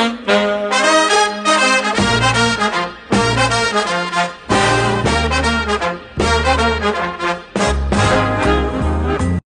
Música